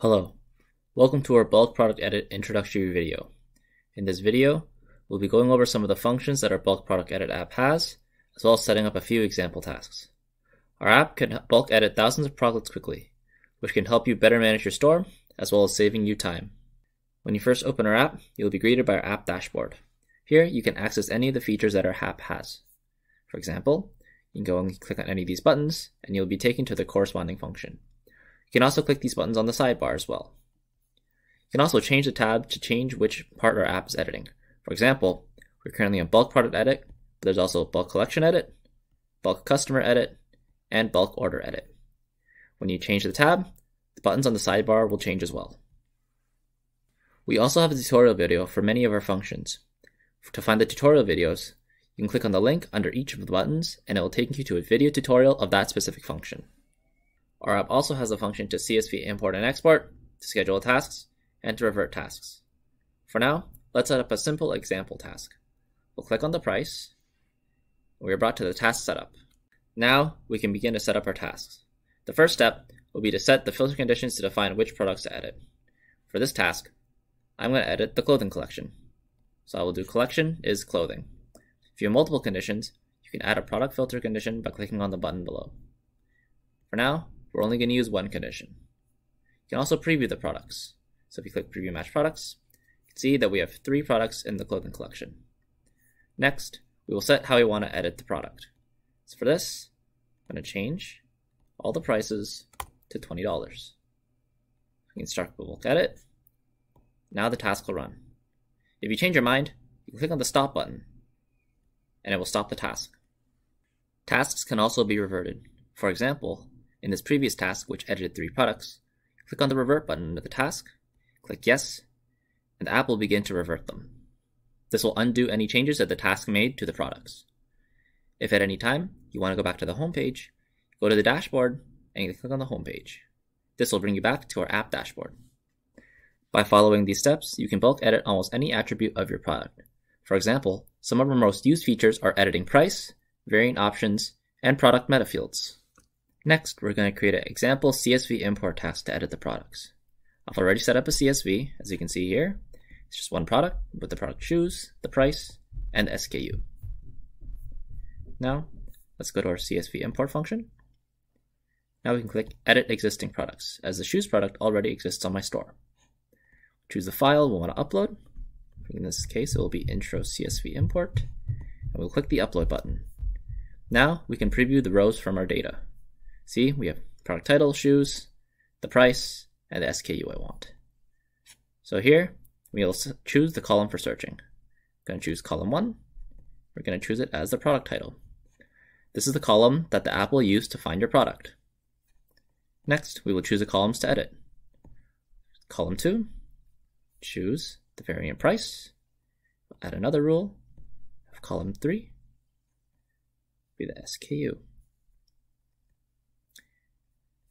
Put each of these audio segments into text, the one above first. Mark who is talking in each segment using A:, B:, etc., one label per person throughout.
A: Hello, welcome to our bulk product edit introductory video. In this video, we'll be going over some of the functions that our bulk product edit app has, as well as setting up a few example tasks. Our app can bulk edit thousands of products quickly, which can help you better manage your store, as well as saving you time. When you first open our app, you'll be greeted by our app dashboard. Here, you can access any of the features that our app has. For example, you can go and click on any of these buttons, and you'll be taken to the corresponding function. You can also click these buttons on the sidebar as well. You can also change the tab to change which part our app is editing. For example, we're currently on bulk product edit, but there's also bulk collection edit, bulk customer edit, and bulk order edit. When you change the tab, the buttons on the sidebar will change as well. We also have a tutorial video for many of our functions. To find the tutorial videos, you can click on the link under each of the buttons and it will take you to a video tutorial of that specific function. Our app also has a function to CSV import and export, to schedule tasks, and to revert tasks. For now, let's set up a simple example task. We'll click on the price. We are brought to the task setup. Now we can begin to set up our tasks. The first step will be to set the filter conditions to define which products to edit. For this task, I'm going to edit the clothing collection. So I will do collection is clothing. If you have multiple conditions, you can add a product filter condition by clicking on the button below. For now, we're only going to use one condition. You can also preview the products. So if you click Preview Match Products, you can see that we have three products in the clothing collection. Next, we will set how we want to edit the product. So for this, I'm going to change all the prices to $20. We can start the bulk edit. Now the task will run. If you change your mind, you can click on the stop button and it will stop the task. Tasks can also be reverted. For example, in this previous task, which edited three products, click on the revert button under the task, click yes, and the app will begin to revert them. This will undo any changes that the task made to the products. If at any time you want to go back to the home page, go to the dashboard and click on the home page. This will bring you back to our app dashboard. By following these steps, you can bulk edit almost any attribute of your product. For example, some of our most used features are editing price, variant options, and product meta fields. Next, we're going to create an example CSV import task to edit the products. I've already set up a CSV, as you can see here. It's just one product with the product shoes, the price, and SKU. Now, let's go to our CSV import function. Now we can click Edit Existing Products, as the shoes product already exists on my store. Choose the file we want to upload. In this case, it will be intro CSV import, and we'll click the upload button. Now we can preview the rows from our data. See, we have product title, shoes, the price, and the SKU I want. So here, we'll choose the column for searching. I'm going to choose column 1. We're going to choose it as the product title. This is the column that the app will use to find your product. Next, we will choose the columns to edit. Column 2, choose the variant price. Add another rule of column 3, be the SKU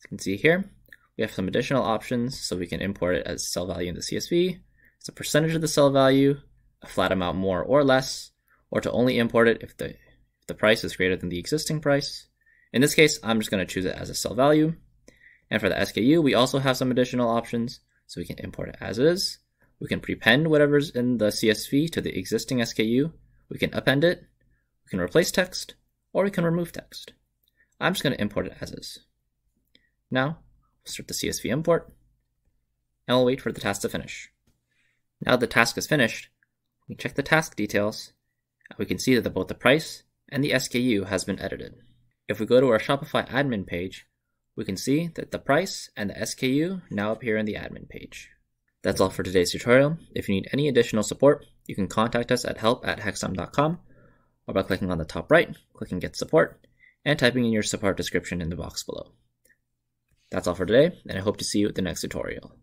A: you can see here, we have some additional options so we can import it as cell value in the CSV. It's a percentage of the cell value, a flat amount more or less, or to only import it if the, if the price is greater than the existing price. In this case, I'm just going to choose it as a cell value. And for the SKU, we also have some additional options. So we can import it as is. We can prepend whatever's in the CSV to the existing SKU. We can append it. We can replace text, or we can remove text. I'm just going to import it as is. Now, we'll start the CSV import, and we'll wait for the task to finish. Now the task is finished, we check the task details, and we can see that both the price and the SKU has been edited. If we go to our Shopify admin page, we can see that the price and the SKU now appear in the admin page. That's all for today's tutorial. If you need any additional support, you can contact us at help at hextom.com or by clicking on the top right, clicking Get Support, and typing in your support description in the box below. That's all for today, and I hope to see you at the next tutorial.